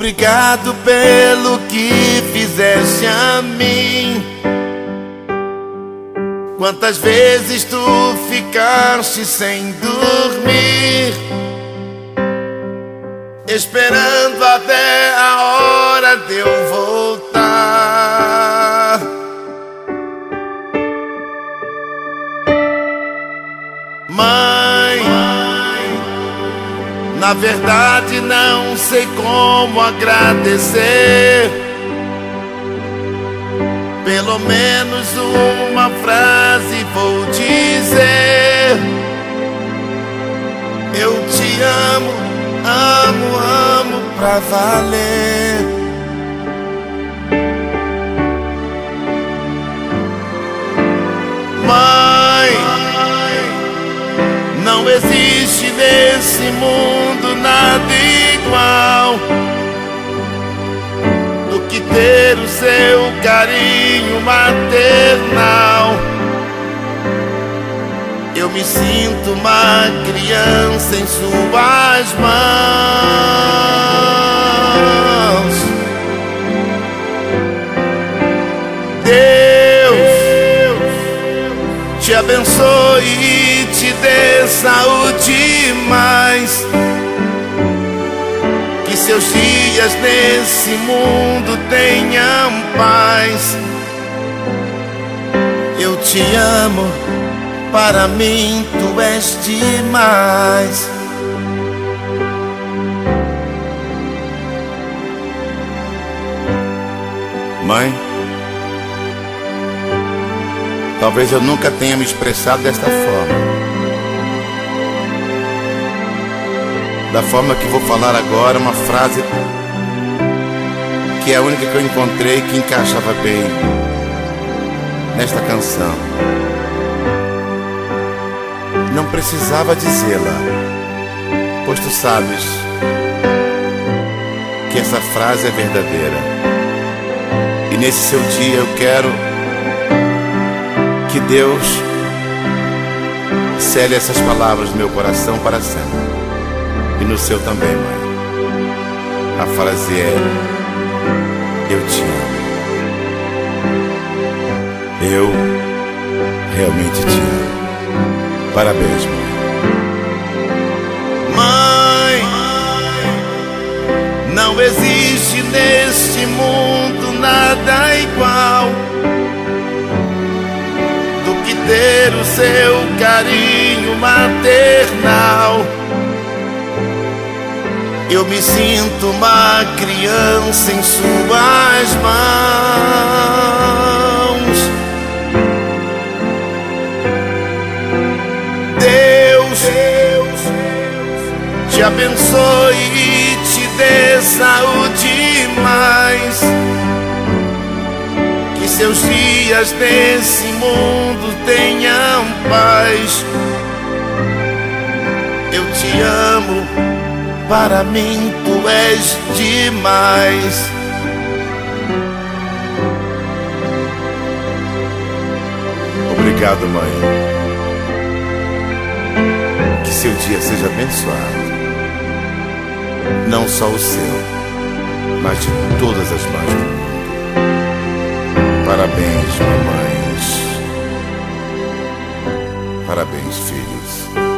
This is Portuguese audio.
Obrigado pelo que fizeste a mim. Quantas vezes tu ficaste sem dormir, esperando até a hora de eu voltar. Mãe, na verdade não sei como agradecer. Pelo menos uma frase vou dizer. Eu te amo, amo, amo pra valer. Existe nesse mundo nada igual do que ter o seu carinho maternal. Eu me sinto uma criança em suas mãos. Deus te abençoe te dê saúde mais. Que seus dias nesse mundo tenham paz. Eu te amo, para mim tu és demais. Mãe, talvez eu nunca tenha me expressado desta forma. Da forma que vou falar agora, uma frase que é a única que eu encontrei que encaixava bem nesta canção. Não precisava dizê-la, pois tu sabes que essa frase é verdadeira. E nesse seu dia eu quero que Deus cele essas palavras no meu coração para sempre. E no seu também, mãe. A frase é: Eu te amo. Eu realmente te amo. Parabéns, mãe. Mãe, não existe neste mundo nada igual do que ter o seu carinho maternal. Eu me sinto uma criança em suas mãos. Deus, te abençoe e te dê saúde mais. Que seus dias nesse mundo tenham paz. Eu te amo, para mim tu és demais. Obrigado, mãe. Que seu dia seja abençoado. Não só o seu, mas de todas as mães do mundo. Parabéns, mamães. Parabéns, filhos.